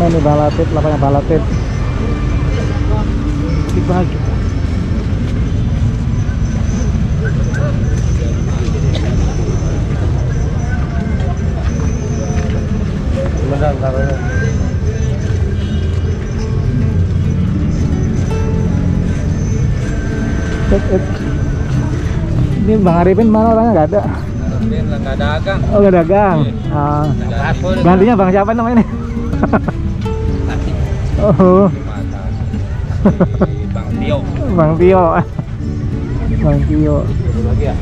rame nih lapangan Bang Latif. Dibagi Beneran. Eh, eh. ini Bang Arifin mana orangnya? Nggak ada? Tapi nggak dagang. oh nggak dagang. Ah, gantinya Bang siapa namanya oh Bang Tio. Bang Tio Bang Tio Lagi ya?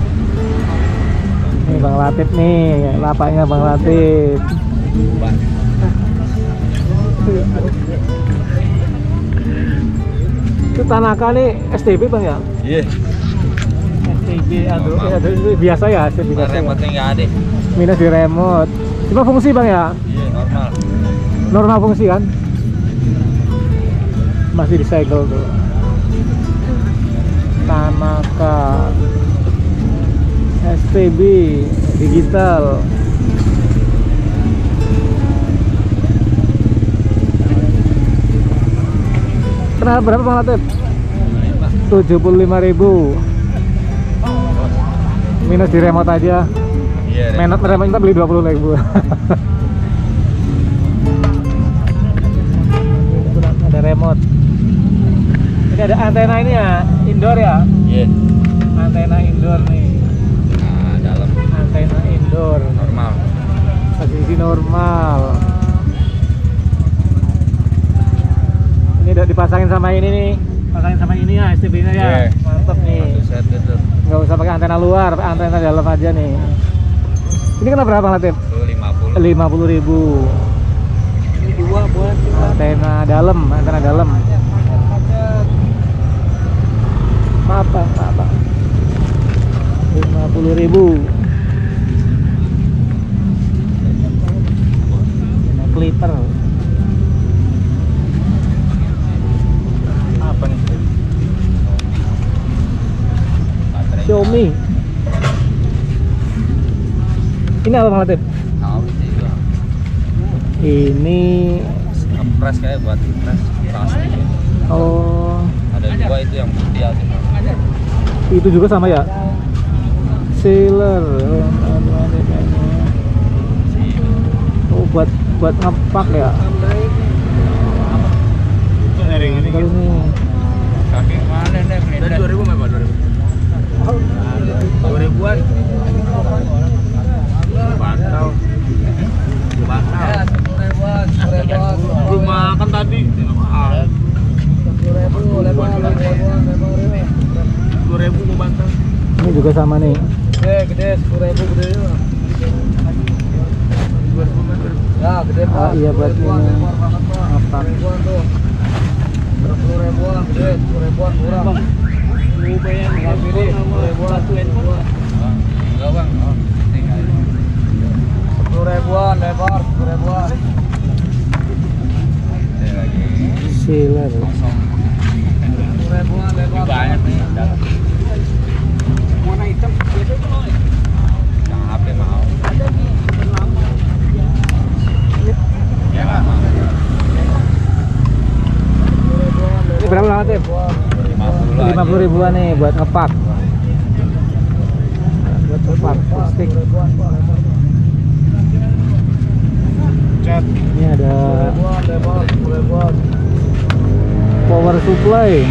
ini Bang Latif nih lapaknya Bang Latif itu Tanaka nih STB Bang ya Iya. STB aduh, aduh, itu biasa ya STB biasa ya. Remote nggak ada. minus di remote cuma fungsi Bang ya Iya normal. normal fungsi kan masih disegel tuh Tanaka STB digital Kenapa berapa Bang Latif? 75.000 minus di remote aja Iya. Menot remote kita beli 20 ribu. Ini ada antena ini ya, indoor ya. Iya. Antena indoor nih. Nah dalam Antena indoor. normal. Posisi normal. Ini udah dipasangin sama ini nih. Pasangin sama ini ya, STB-nya ya. Iya. Mantap nih. Satu set gitu. Nggak usah pakai antena luar, pakai antena dalam aja nih. Ini kenapa berapa Latif? Itu 50. 50.000 ribu Ini dua buat antena dalam antena dalam maaf bang maaf bang 50.000 ribu clipper apa nih? Xiaomi ini apa bang Latif? Ini kayak buat plastik. ya. oh Ada dua itu yang putih ya. Itu juga sama ya sealer oh buat buat ngepak ya kalau ini Kaki mana nih? Dari 2000 berapa? 2000. 2000-an. Bantau. Sama nih Gede, gede, 10.000 gede. 2000 meter. Ya, gede ah iya buat ini Sepuluh ribuan, gede, sepuluh ribuan murah. Lu bayar nggak pilih, sepuluh ribuan, oh. Sepuluh ribuan, lebar, sepuluh ribuan. sealer Sepuluh ribuan, lebar. Banyak nih. Warna hitam, Yang HP mau. Ya nggak mau. ini berapa banget ya 50 lima puluh ribuan nih buat ngepak. Buat ngepak stick. Cat. ini ada power supply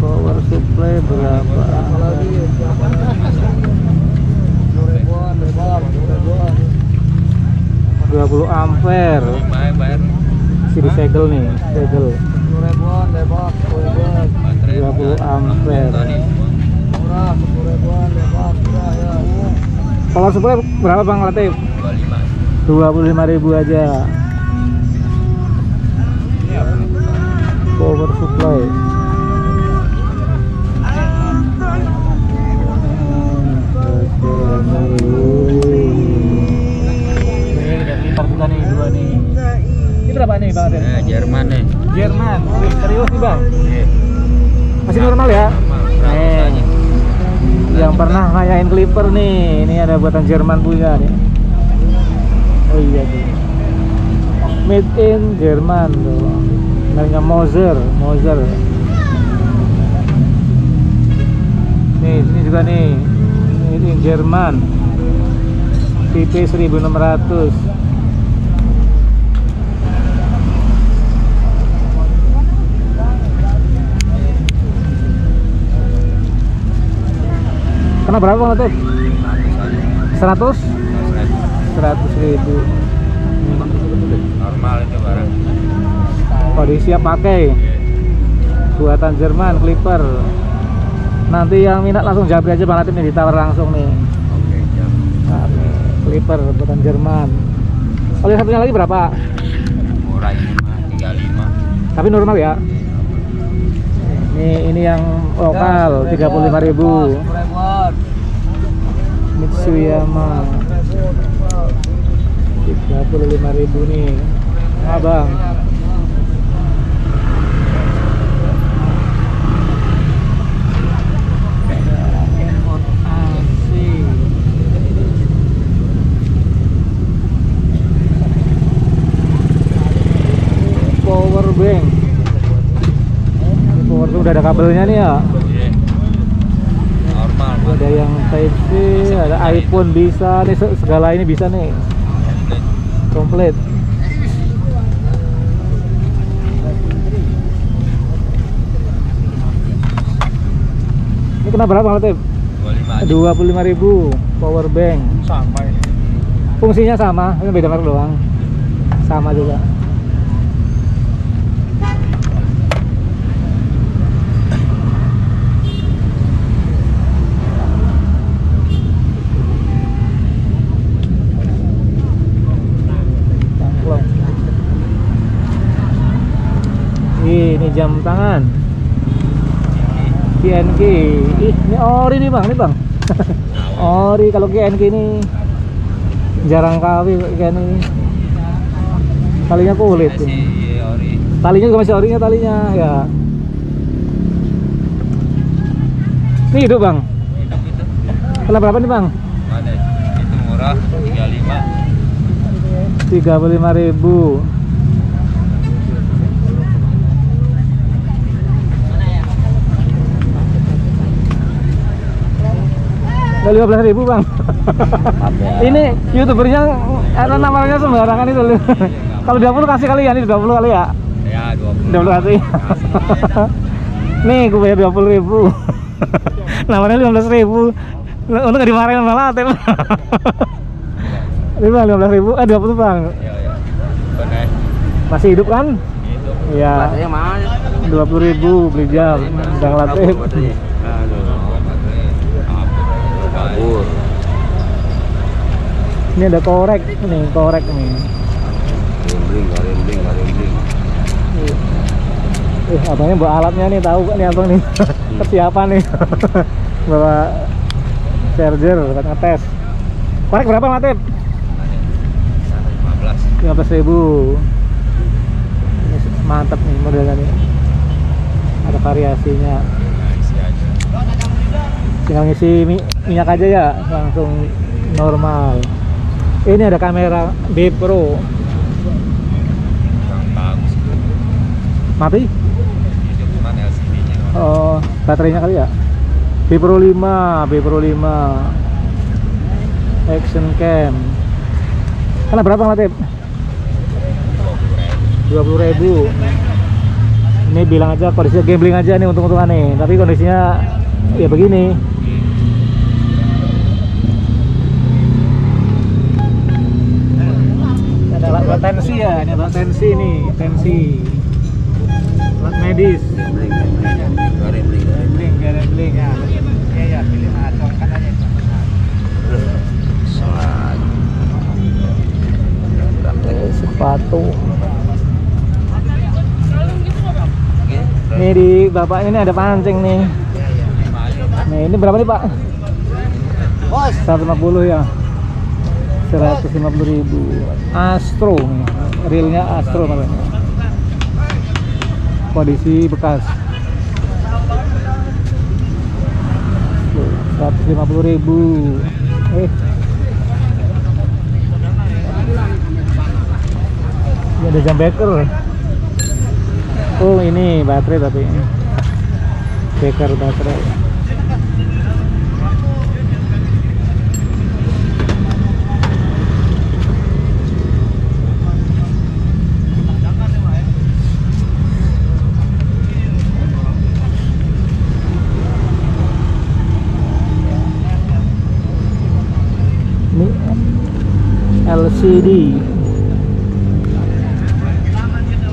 power supply berapa ribuan, lebar, ribuan. 20 ampere masih disegel nih segel ribuan, lebar, ribuan. 20 ampere ya. power supply berapa bang Latif? 25. 25.000 aja power supply clipper nih ini ada buatan Jerman punya nih. Oh iya tuh made in Jerman tuh. Namanya Moser Moser. Nih ini juga nih. Ini Jerman PP 1600 Kena berapa Bang Latif? 100? 100 ribu Normal itu barang. Kode siap pakai Buatan Jerman, Clipper Nanti yang minat langsung jawab aja Bang Latif nih ditawar langsung nih Oke, Clipper buatan Jerman yang satunya lagi berapa? Murah ini mah 35. Tapi normal ya? Ini ini yang lokal 35.000 ribu. Mitsuyama. 35.000 nih. Abang. Power bank Power bank udah ada kabelnya nih ya Iya. Normal, ada yang Type C, ada iPhone bisa nih se- segala ini bisa nih komplit. Ini kena berapa Bang Latif? 25 aja. 25.000 power bank. Sama ini. Fungsinya sama, ini beda merek doang. Sama juga. Ini jam tangan. KNK. Ih, ini ori nih bang, ini bang. ori kalau KNK ini jarang kali kayak ini. Talinya kulit. Masih iya, ori. Talinya juga masih orinya talinya ya. Ini hidup bang. Hidup itu. Kena berapa nih bang? Mana? Itu murah 35. 35.000 ribu. Udah 15 ribu bang. Ini youtubernya Ada namanya sembarangan itu Kalau 20 kasih kali ya, ini 20 kali ya? Ya, 20. 20 kasih. Nih gue bayar 20 ribu. Namanya 15 ribu. Untuk gak dimarahin sama Latif Ini bang 15 ribu, eh 20 bang. Ya, ya. Benar. Masih hidup kan? Hidup. Iya. Mana? 20 ribu beli jam. Bang Latif Kabur. Ini ada korek nih, korek nih Rembling, rembling, rembling. Eh, abangnya bawa alatnya nih, tahu kan nih abang nih Kesiapan nih Bawa charger, buat ngetes Korek berapa Latif? 15. 15 ribu Ini mantap nih modelnya nih Ada variasinya Nah, isi aja. Tinggal ngisi mi- minyak aja ya langsung normal. Ini ada kamera B Pro. Mati? Oh baterainya kali ya? B Pro 5 B Pro 5 action cam. Kena berapa Latif? 20 ribu. Ini bilang aja kondisinya gambling aja nih untung-untungan nih. Tapi kondisinya ya begini ada alat buat tensi ya ini alat tensi nih tensi alat medis. Rembling, gambling gambling ya iya ya pilih acongkan aja sepatu Ini di bapak ini ada pancing nih. Nih ini berapa nih pak? Bos. 150 ya. 150 ribu. Astro nih. Realnya Astro namanya. Kondisi bekas. Tuh, 150 ribu eh Ini ada jam beker oh ini baterai tapi beker baterai LCD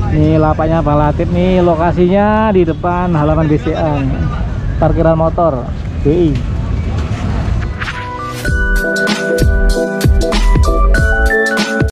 ini lapaknya Pak Latif nih lokasinya di depan halaman BCA parkiran motor BI